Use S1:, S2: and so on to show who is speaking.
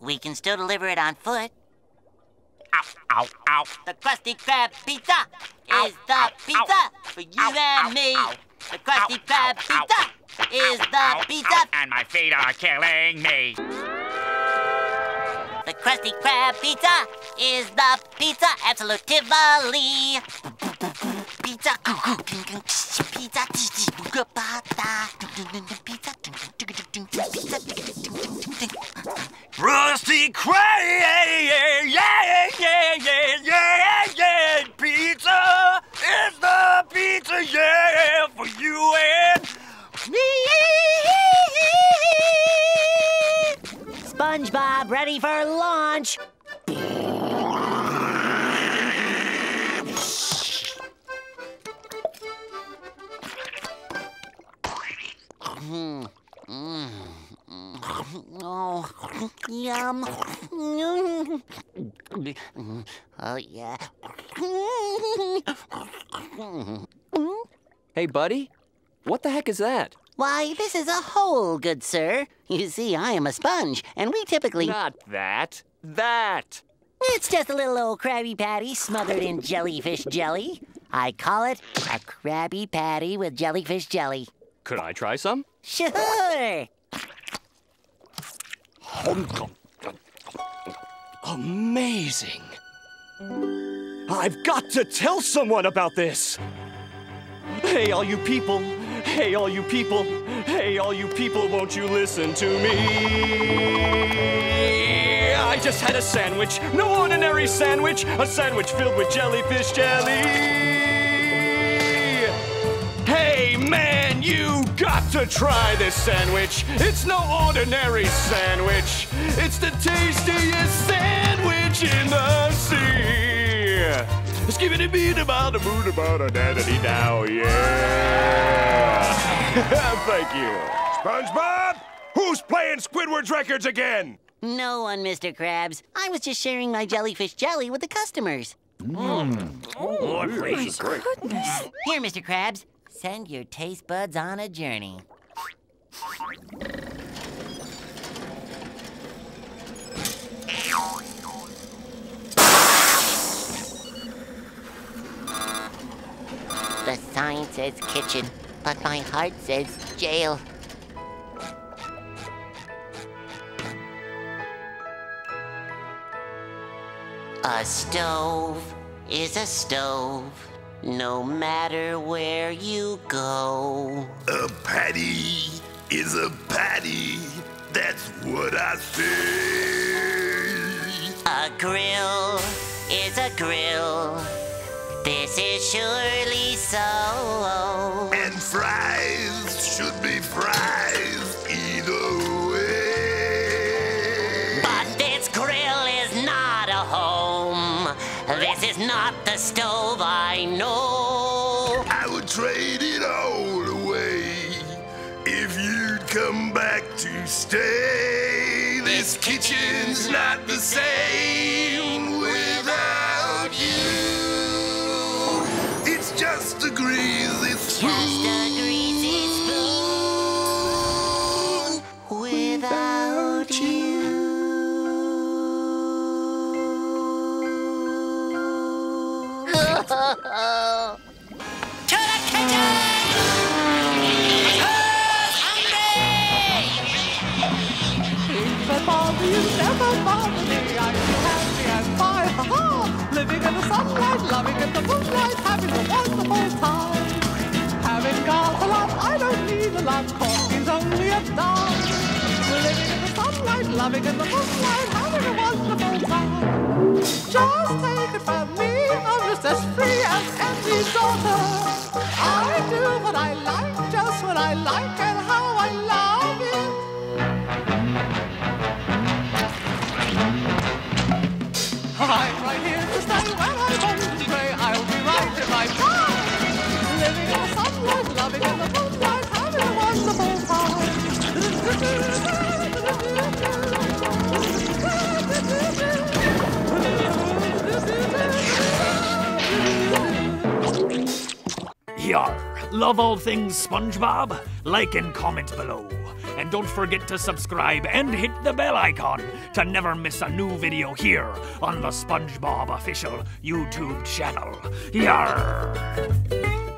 S1: we can still deliver it on foot.
S2: Ow, ow, ow.
S1: The Krusty Krab pizza
S2: Ow,
S1: is the pizza for you and me. The Krusty Krab pizza is the pizza.
S2: and my feet are killing me.
S1: The Krusty Krab pizza is the pizza absolutively. Pizza, pizza, pizza,
S2: Rusty Krab, yeah, yeah, yeah, yeah, yeah, yeah. Pizza is the pizza, yeah, for you and me!
S3: SpongeBob, ready for launch.
S1: Oh, yum. Oh, yeah.
S4: Hey, buddy, what the heck is that?
S1: Why, this is a hole, good sir. You see, I am a sponge, and we typically.
S4: Not that. That.
S1: It's just a little old Krabby Patty smothered in jellyfish jelly. I call it a Krabby Patty with jellyfish jelly.
S4: Could I try some?
S1: Sure.
S4: Amazing. I've got to tell someone about this. Hey, all you people. Hey, all you people. Hey, all you people, won't you listen to me? I just had a sandwich. No ordinary sandwich. A sandwich filled with jellyfish jelly. Got to try this sandwich. It's no ordinary sandwich. It's the tastiest sandwich in the sea. Skibbity beat about a moon about a daddy now, yeah. Thank you.
S5: SpongeBob, who's playing Squidward's records again?
S1: No one, Mr. Krabs. I was just sharing my jellyfish jelly with the customers.
S2: Oh, please.
S1: Here, Mr. Krabs, send your taste buds on a journey. The sign says kitchen, but my heart says jail. A stove is a stove, no matter where you go.
S6: A patty is a patty. That's what I say.
S1: A grill is a grill. This is surely so. This is not the stove I know.
S6: I would trade it all away if you'd come back to stay. This kitchen's not the same
S7: loving in the moonlight, having a wonderful time. Having got a lot, I don't need a lot. cause he's only a dog. Living in the sunlight, loving in the moonlight, having a wonderful time. Just take it from me, I'm just as free as any daughter. I do what I like, just what I like,
S8: Yar, love all things SpongeBob? Like and comment below. And don't forget to subscribe and hit the bell icon to never miss a new video here on the SpongeBob official YouTube channel. Yarr!